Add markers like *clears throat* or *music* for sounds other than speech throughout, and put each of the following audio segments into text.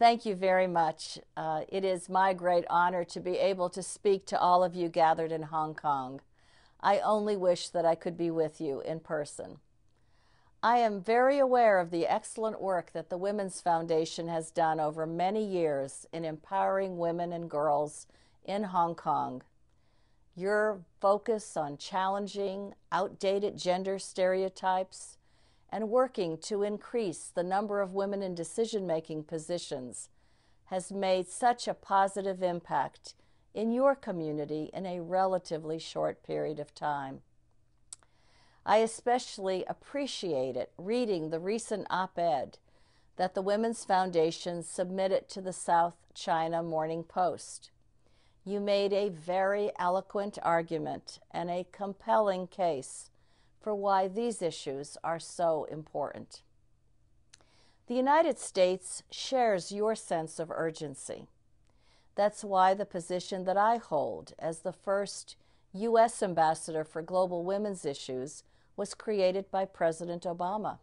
Thank you very much. Uh, it is my great honor to be able to speak to all of you gathered in Hong Kong. I only wish that I could be with you in person. I am very aware of the excellent work that the Women's Foundation has done over many years in empowering women and girls in Hong Kong. Your focus on challenging outdated gender stereotypes and working to increase the number of women in decision making positions has made such a positive impact in your community in a relatively short period of time. I especially appreciated reading the recent op ed that the Women's Foundation submitted to the South China Morning Post. You made a very eloquent argument and a compelling case for why these issues are so important. The United States shares your sense of urgency. That's why the position that I hold as the first U.S. Ambassador for Global Women's Issues was created by President Obama.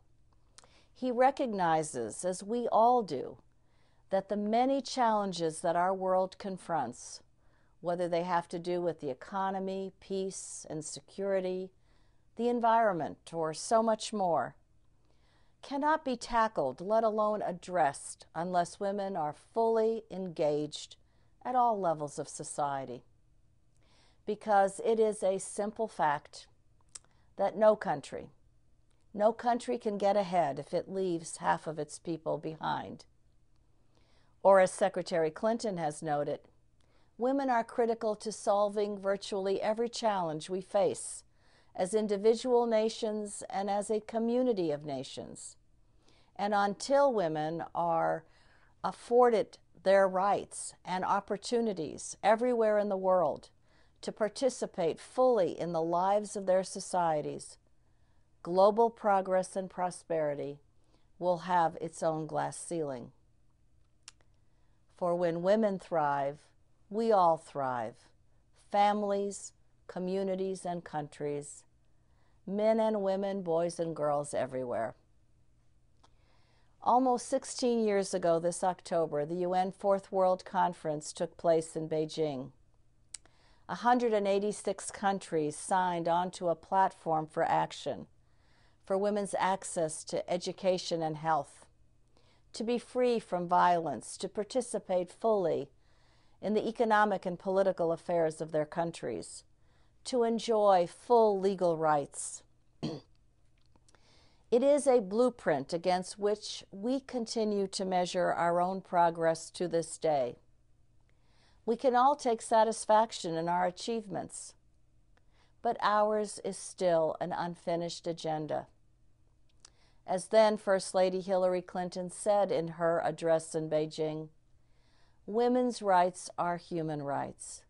He recognizes, as we all do, that the many challenges that our world confronts, whether they have to do with the economy, peace, and security, the environment, or so much more, cannot be tackled, let alone addressed, unless women are fully engaged at all levels of society. Because it is a simple fact that no country, no country can get ahead if it leaves half of its people behind. Or, as Secretary Clinton has noted, women are critical to solving virtually every challenge we face as individual nations and as a community of nations. And until women are afforded their rights and opportunities everywhere in the world to participate fully in the lives of their societies, global progress and prosperity will have its own glass ceiling. For when women thrive, we all thrive families, communities, and countries men and women, boys and girls everywhere. Almost 16 years ago this October, the UN Fourth World Conference took place in Beijing. 186 countries signed onto a platform for action for women's access to education and health, to be free from violence, to participate fully in the economic and political affairs of their countries, to enjoy full legal rights. *clears throat* it is a blueprint against which we continue to measure our own progress to this day. We can all take satisfaction in our achievements, but ours is still an unfinished agenda. As then First Lady Hillary Clinton said in her address in Beijing, women's rights are human rights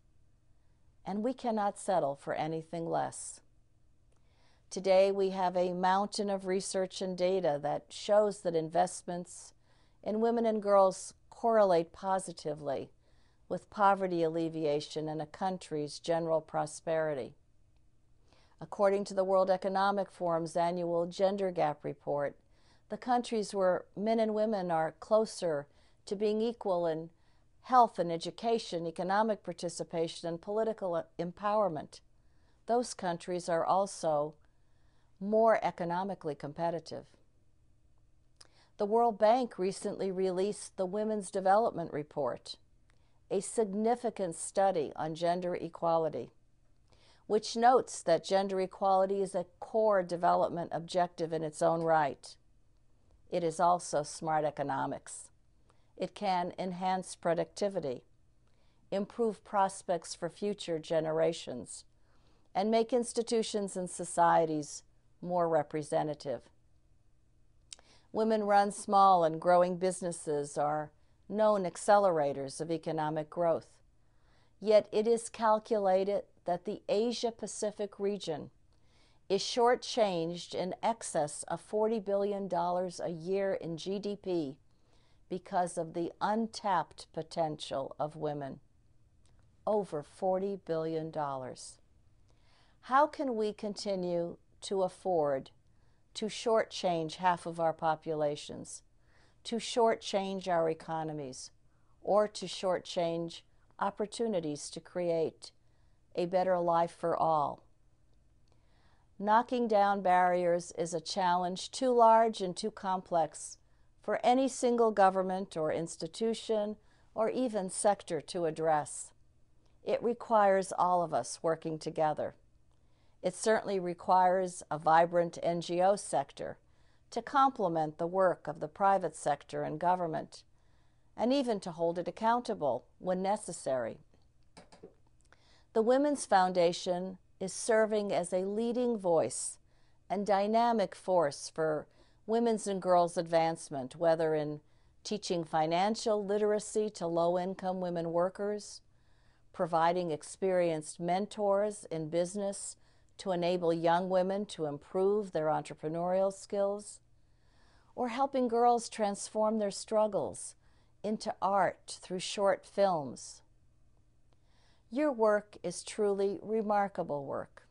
and we cannot settle for anything less. Today, we have a mountain of research and data that shows that investments in women and girls correlate positively with poverty alleviation and a country's general prosperity. According to the World Economic Forum's annual Gender Gap Report, the countries where men and women are closer to being equal in health and education, economic participation, and political empowerment. Those countries are also more economically competitive. The World Bank recently released the Women's Development Report, a significant study on gender equality, which notes that gender equality is a core development objective in its own right. It is also smart economics. It can enhance productivity, improve prospects for future generations, and make institutions and societies more representative. Women run small and growing businesses are known accelerators of economic growth. Yet it is calculated that the Asia Pacific region is shortchanged in excess of $40 billion a year in GDP because of the untapped potential of women. Over $40 billion. How can we continue to afford to shortchange half of our populations, to shortchange our economies or to shortchange opportunities to create a better life for all. Knocking down barriers is a challenge too large and too complex for any single government or institution or even sector to address. It requires all of us working together. It certainly requires a vibrant NGO sector to complement the work of the private sector and government, and even to hold it accountable when necessary. The Women's Foundation is serving as a leading voice and dynamic force for women's and girls' advancement, whether in teaching financial literacy to low income women workers, providing experienced mentors in business to enable young women to improve their entrepreneurial skills, or helping girls transform their struggles into art through short films. Your work is truly remarkable work.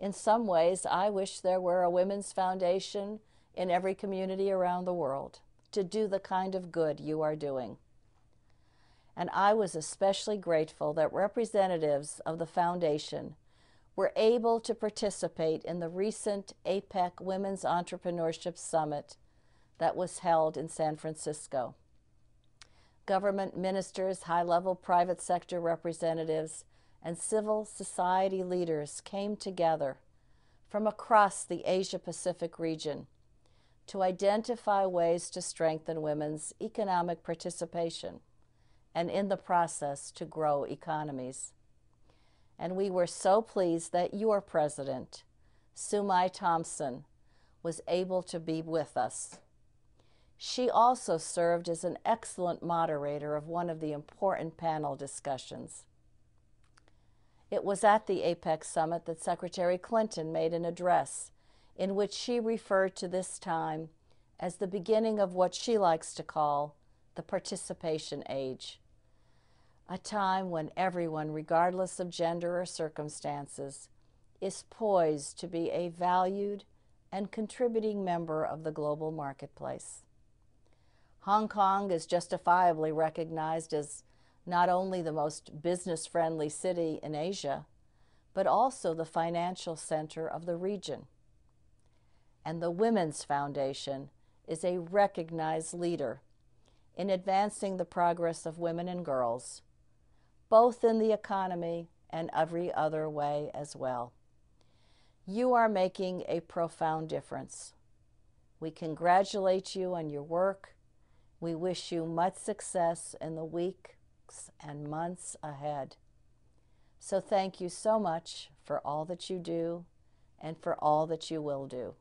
In some ways, I wish there were a women's foundation in every community around the world to do the kind of good you are doing. And I was especially grateful that representatives of the foundation were able to participate in the recent APEC Women's Entrepreneurship Summit that was held in San Francisco. Government ministers, high level private sector representatives, and civil society leaders came together from across the Asia Pacific region to identify ways to strengthen women's economic participation and in the process to grow economies and we were so pleased that your president, Su-Mei Thompson, was able to be with us. She also served as an excellent moderator of one of the important panel discussions. It was at the APEC summit that Secretary Clinton made an address in which she referred to this time as the beginning of what she likes to call the participation age a time when everyone, regardless of gender or circumstances, is poised to be a valued and contributing member of the global marketplace. Hong Kong is justifiably recognized as not only the most business friendly city in Asia, but also the financial center of the region. And the Women's Foundation is a recognized leader in advancing the progress of women and girls both in the economy and every other way as well. You are making a profound difference. We congratulate you on your work. We wish you much success in the weeks and months ahead. So, thank you so much for all that you do and for all that you will do.